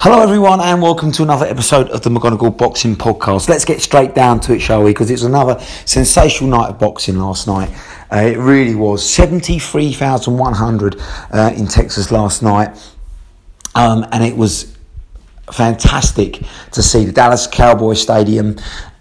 Hello, everyone, and welcome to another episode of the McGonigle Boxing Podcast. Let's get straight down to it, shall we? Because it's another sensational night of boxing last night. Uh, it really was 73,100 uh, in Texas last night, um, and it was fantastic to see the Dallas Cowboy Stadium.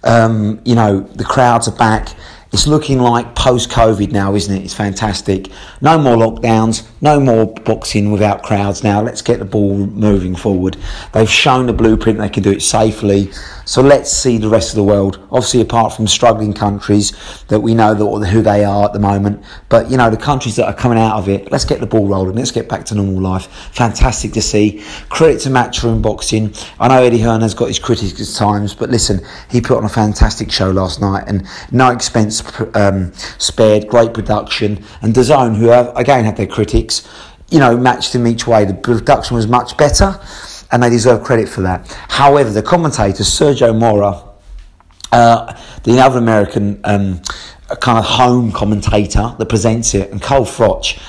Um, you know, the crowds are back. It's looking like post COVID now, isn't it? It's fantastic. No more lockdowns, no more boxing without crowds now. Let's get the ball moving forward. They've shown the blueprint, they can do it safely. So let's see the rest of the world. Obviously, apart from struggling countries that we know that, who they are at the moment, but you know, the countries that are coming out of it, let's get the ball rolling. Let's get back to normal life. Fantastic to see. Credit to Matchroom Boxing. I know Eddie Hearn has got his critics at times, but listen, he put on a fantastic show last night and no expense um, spared, great production. And DAZN, who have, again had their critics, you know, matched him each way. The production was much better, and they deserve credit for that. However, the commentator, Sergio Mora, uh, the other American um, kind of home commentator that presents it, and Carl Froch,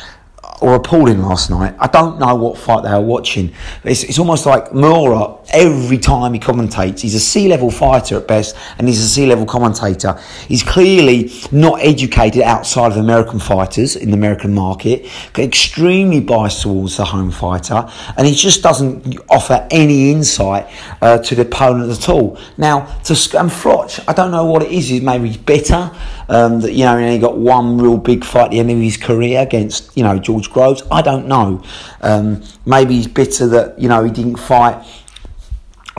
were appalling last night. I don't know what fight they were watching. It's, it's almost like Mora, every time he commentates, he's a sea level fighter at best, and he's a sea level commentator. He's clearly not educated outside of American fighters in the American market, extremely biased towards the home fighter, and he just doesn't offer any insight uh, to the opponent at all. Now, to and Froch, I don't know what it is. He's maybe he's bitter um, that you know he only got one real big fight at the end of his career against you know George Groves. I don't know. Um, maybe he's bitter that you know he didn't fight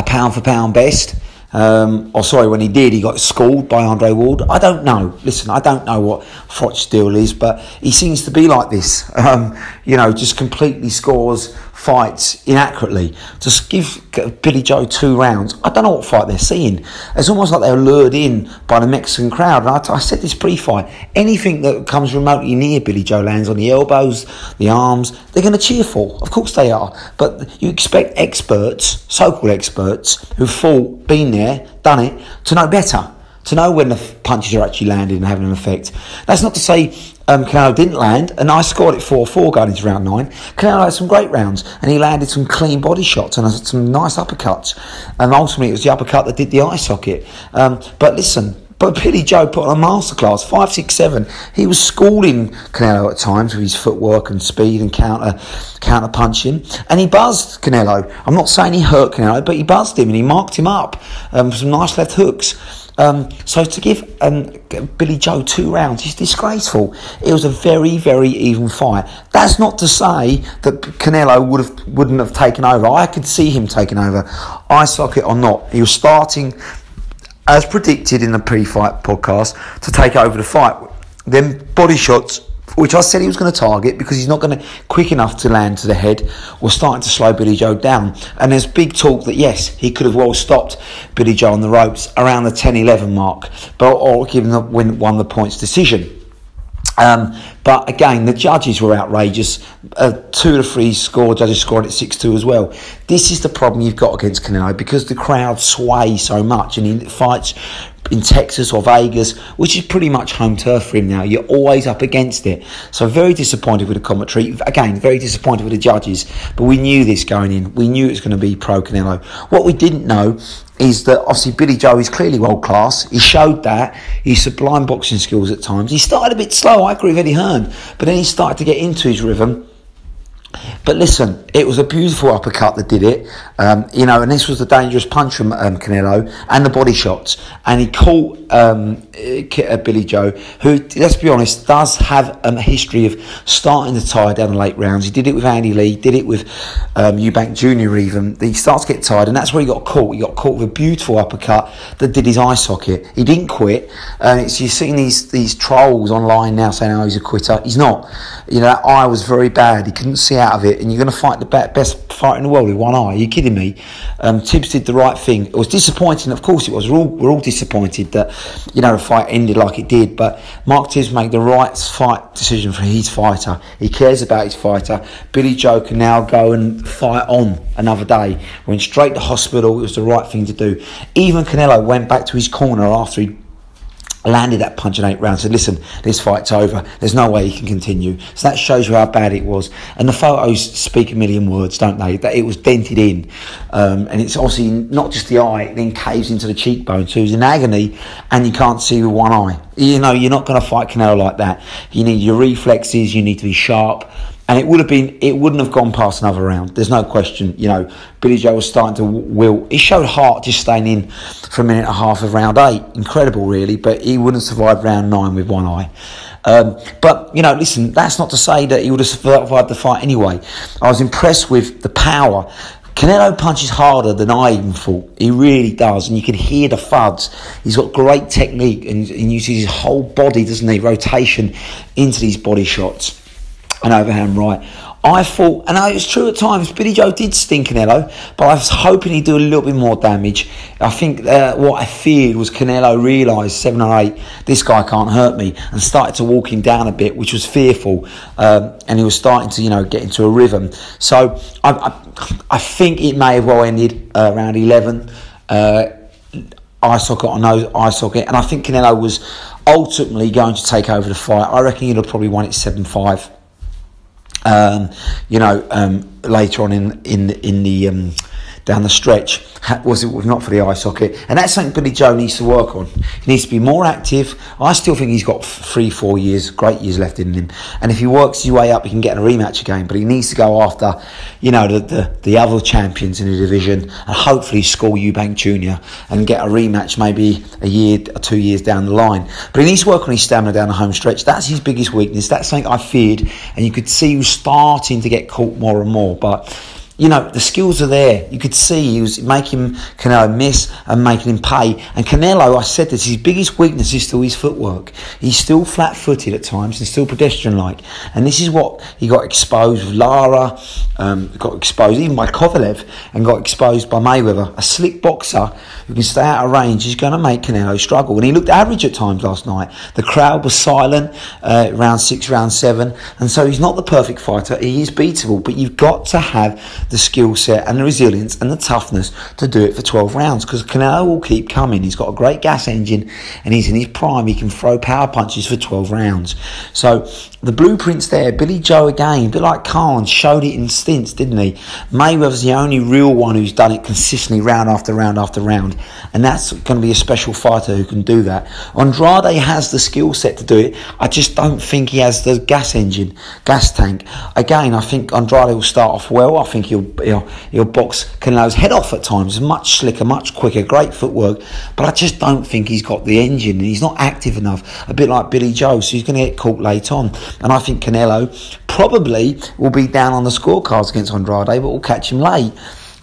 pound for pound best. Um, or sorry, when he did, he got schooled by Andre Ward. I don't know. Listen, I don't know what Froch's deal is, but he seems to be like this. Um, you know, just completely scores fights inaccurately. Just give Billy Joe two rounds. I don't know what fight they're seeing. It's almost like they're lured in by the Mexican crowd. And I, I said this pre-fight: anything that comes remotely near Billy Joe lands on the elbows, the arms, they're going to cheer for. Of course they are. But you expect experts, so-called experts, who've fought, been there, done it, to know better to know when the punches are actually landing and having an effect. That's not to say um, Canelo didn't land, and I scored it 4 4 going into round 9. Canelo had some great rounds, and he landed some clean body shots and some nice uppercuts. And ultimately, it was the uppercut that did the eye socket. Um, but listen, but Billy Joe put on a masterclass, five, six, seven. He was schooling Canelo at times with his footwork and speed and counter counter punching, and he buzzed Canelo. I'm not saying he hurt Canelo, but he buzzed him and he marked him up um, some nice left hooks. Um, so to give um, Billy Joe two rounds is disgraceful. It was a very, very even fight. That's not to say that Canelo would have wouldn't have taken over. I could see him taking over, eye socket or not. He was starting, as predicted in the pre-fight podcast, to take over the fight. Then body shots which I said he was going to target because he's not going to quick enough to land to the head, was starting to slow Billy Joe down. And there's big talk that yes, he could have well stopped Billy Joe on the ropes around the 10-11 mark, but or given the win, won the points decision. Um, but again, the judges were outrageous. Uh, two to three score, judges scored at 6 2 as well. This is the problem you've got against Canelo because the crowd sway so much and he fights in Texas or Vegas, which is pretty much home turf for him now. You're always up against it. So very disappointed with the commentary. Again, very disappointed with the judges. But we knew this going in. We knew it was going to be pro Canelo. What we didn't know is that obviously Billy Joe is clearly world class. He showed that. He's sublime boxing skills at times. He started a bit slow. I agree with Eddie Hearn, but then he started to get into his rhythm but listen, it was a beautiful uppercut that did it. Um, you know, and this was the dangerous punch from um, Canelo and the body shots. And he caught um, uh, Billy Joe, who, let's be honest, does have a history of starting to tire down the late rounds. He did it with Andy Lee, did it with um, Eubank Jr. even. He starts to get tired, and that's where he got caught. He got caught with a beautiful uppercut that did his eye socket. He didn't quit. And it's, you're seeing these, these trolls online now saying, oh, he's a quitter. He's not. You know, that eye was very bad. He couldn't see out of it, and you're going to fight the best fight in the world with one eye. Are you kidding me? Um, Tibbs did the right thing. It was disappointing, of course it was. We're all, we're all disappointed that, you know, the fight ended like it did, but Mark Tibbs made the right fight decision for his fighter. He cares about his fighter. Billy Joe can now go and fight on another day. Went straight to hospital. It was the right thing to do. Even Canelo went back to his corner after he landed that punch in eight rounds. Said, "Listen, this fight's over. There's no way he can continue." So that shows you how bad it was. And the photos speak a million words, don't they? That it was dented in, um, and it's obviously not just the eye; it then caves into the cheekbone. So he's in agony, and you can't see with one eye. You know, you're not going to fight Canelo like that. You need your reflexes. You need to be sharp and it would have been it wouldn't have gone past another round. There's no question. You know, Billy Joe was starting to will. He showed heart just staying in for a minute and a half of round eight. Incredible, really. But he wouldn't survive round nine with one eye. Um, but you know, listen, that's not to say that he would have survived the fight anyway. I was impressed with the power. Canelo punches harder than I even thought. He really does, and you can hear the thuds. He's got great technique and, and uses his whole body, doesn't he? Rotation into these body shots an overhand right. I thought, and it's true at times, Billy Joe did stink Canelo, but I was hoping he'd do a little bit more damage. I think uh, what I feared was Canelo realised seven or eight, this guy can't hurt me, and started to walk him down a bit, which was fearful, um, and he was starting to, you know, get into a rhythm. So I, I, I think it may have well ended uh, around 11. Uh, eye socket on no eye socket, and I think Canelo was ultimately going to take over the fight. I reckon he'd have probably won it 7 5 um, you know, um, later on in in in the um, down the stretch was it not for the eye socket, and that's something Billy Joe needs to work on. He needs to be more active. I still think he's got three, four years, great years left in him, and if he works his way up, he can get in a rematch again. But he needs to go after, you know, the the, the other champions in the division, and hopefully score Eubank Jr. and get a rematch maybe a year or two years down the line. But he needs to work on his stamina down the home stretch. That's his biggest weakness. That's something I feared, and you could see he was starting to get caught more and more, but you know, the skills are there. You could see he was making Canelo miss and making him pay. And Canelo, I said this, his biggest weakness is still his footwork. He's still flat footed at times and still pedestrian like. And this is what he got exposed with Lara, um, got exposed even by Kovalev, and got exposed by Mayweather. A slick boxer who can stay out of range is going to make Canelo struggle. And he looked average at times last night. The crowd was silent, uh, round six, round seven. And so he's not the perfect fighter. He is beatable, but you've got to have the skill set and the resilience and the toughness to do it for 12 rounds because Canelo will keep coming. He's got a great gas engine and he's in his prime. He can throw power punches for 12 rounds. So the blueprint's there. Billy Joe again, a bit like Khan, showed it in stints, didn't he? Mayweather's the only real one who's done it consistently round after round after round. And that's going to be a special fighter who can do that. Andrade has the skill set to do it. I just don't think he has the gas engine, gas tank. Again, I think Andrade will start off well. I think he'll he'll, he'll box Canelo's head off at times. Much slicker, much quicker, great footwork. But I just don't think he's got the engine and he's not active enough. A bit like Billy Joe, so he's going to get caught late on. And I think Canelo probably will be down on the scorecards against Andrade, but will catch him late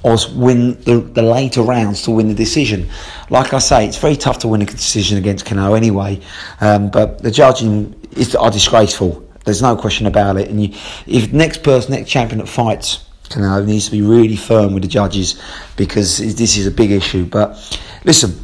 or win the, the later rounds to win the decision. Like I say, it's very tough to win a decision against Canelo anyway, um, but the judging is are disgraceful. There's no question about it. And you, if next person, next champion that fights Canelo needs to be really firm with the judges because this is a big issue. But listen,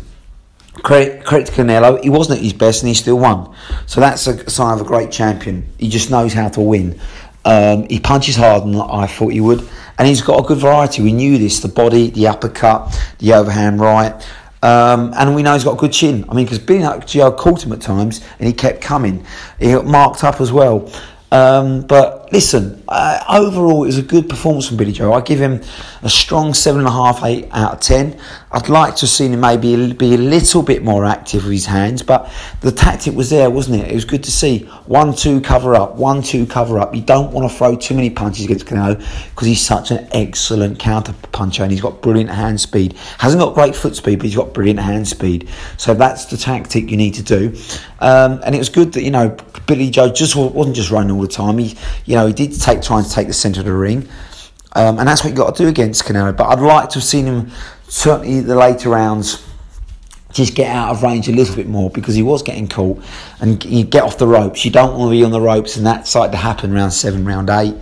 credit to Canelo. He wasn't at his best and he still won. So that's a sign of a great champion. He just knows how to win. Um, he punches harder than I thought he would. And he's got a good variety. We knew this the body, the uppercut, the overhand right. Um, and we know he's got a good chin. I mean, because being Billy Joe caught him at times and he kept coming. He got marked up as well. Um, but listen, uh, overall, it was a good performance from Billy Joe. I give him a strong seven and a half, eight out of ten. I'd like to have seen him maybe be a little bit more active with his hands, but the tactic was there, wasn't it? It was good to see one, two, cover up, one, two, cover up. You don't want to throw too many punches against Canelo because he's such an excellent counter puncher and he's got brilliant hand speed. Hasn't got great foot speed, but he's got brilliant hand speed. So that's the tactic you need to do. Um, and it was good that you know Billy Joe just wasn't just running all the time. He, you know, he did take trying to take the centre of the ring, um, and that's what you got to do against Canelo. But I'd like to have seen him certainly the later rounds just get out of range a little bit more because he was getting caught and you get off the ropes. You don't want to be on the ropes and that started to happen round seven, round eight.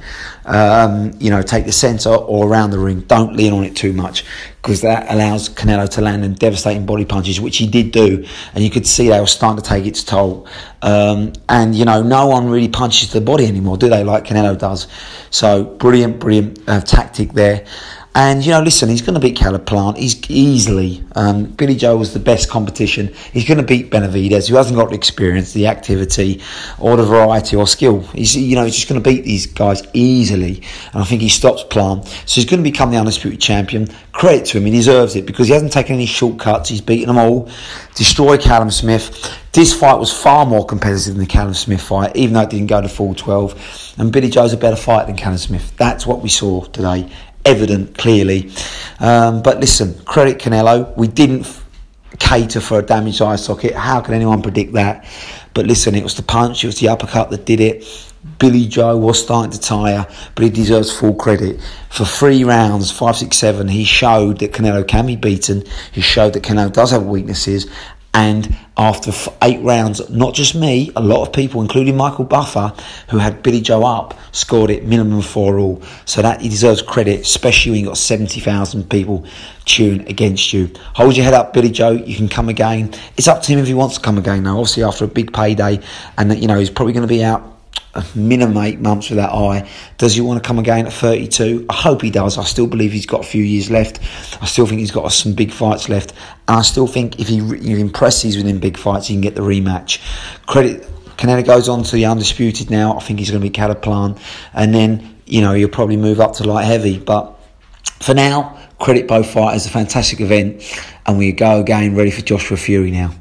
Um, you know, take the centre or around the ring. Don't lean on it too much because that allows Canelo to land in devastating body punches, which he did do. And you could see they were starting to take its toll. Um, and, you know, no one really punches the body anymore, do they, like Canelo does? So, brilliant, brilliant uh, tactic there. And you know, listen, he's going to beat Caleb Plant. He's easily. Um, Billy Joe was the best competition. He's going to beat Benavidez, who hasn't got the experience, the activity, or the variety or skill. He's you know he's just going to beat these guys easily. And I think he stops Plant, so he's going to become the undisputed champion. Credit to him, he deserves it because he hasn't taken any shortcuts. He's beaten them all. Destroyed Callum Smith. This fight was far more competitive than the Callum Smith fight, even though it didn't go to full 12. And Billy Joe's a better fighter than Callum Smith. That's what we saw today evident clearly. Um, but listen, credit Canelo. We didn't cater for a damaged eye socket. How can anyone predict that? But listen, it was the punch, it was the uppercut that did it. Billy Joe was starting to tire, but he deserves full credit. For three rounds, five, six, seven, he showed that Canelo can be beaten. He showed that Canelo does have weaknesses, and after eight rounds, not just me, a lot of people, including Michael Buffer, who had Billy Joe up, scored it minimum four all. So that he deserves credit, especially when you got 70,000 people cheering against you. Hold your head up, Billy Joe. You can come again. It's up to him if he wants to come again now. Obviously, after a big payday, and you know he's probably going to be out Uh, minimum eight months with that eye. Does he want to come again at 32? I hope he does. I still believe he's got a few years left. I still think he's got some big fights left. And I still think if he, impresses within big fights, he can get the rematch. Credit. Canelo goes on to the undisputed now. I think he's going to be Caleb Plant. And then, you know, he'll probably move up to light heavy. But for now, credit both fighters. A fantastic event. And we go again ready for Joshua Fury now.